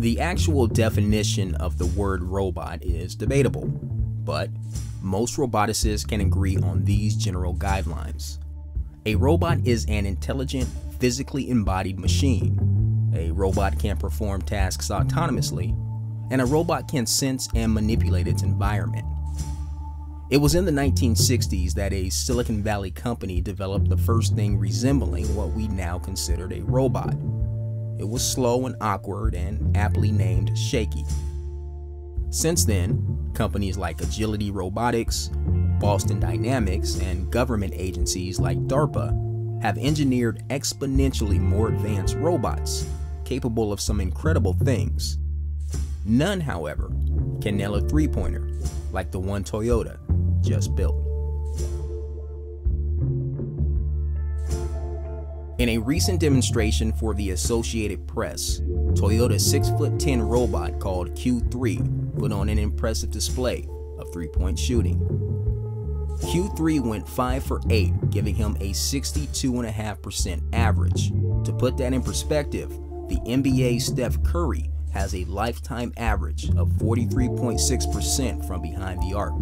The actual definition of the word robot is debatable, but most roboticists can agree on these general guidelines. A robot is an intelligent, physically embodied machine. A robot can perform tasks autonomously, and a robot can sense and manipulate its environment. It was in the 1960s that a Silicon Valley company developed the first thing resembling what we now considered a robot. It was slow and awkward and aptly named Shaky. Since then, companies like Agility Robotics, Boston Dynamics, and government agencies like DARPA have engineered exponentially more advanced robots capable of some incredible things. None, however, can nail a three pointer like the one Toyota just built. In a recent demonstration for the Associated Press, Toyota's 6'10 robot called Cue3 put on an impressive display of three point shooting. Cue3 went 5 for 8, giving him a 62.5% average. To put that in perspective, the NBA Steph Curry has a lifetime average of 43.6% from behind the arc.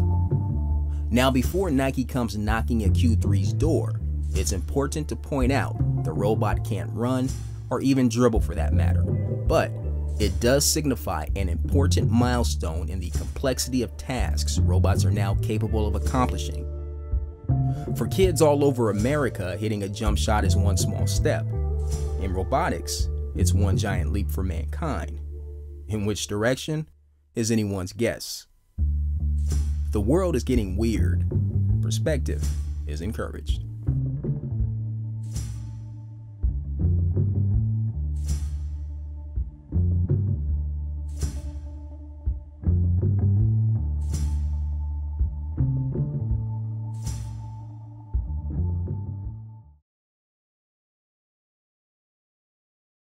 Now, before Nike comes knocking at Cue3's door, it's important to point out the robot can't run or even dribble for that matter, but it does signify an important milestone in the complexity of tasks robots are now capable of accomplishing. For kids all over America, hitting a jump shot is one small step. In robotics, it's one giant leap for mankind. In which direction is anyone's guess. The world is getting weird. Perspective is encouraged.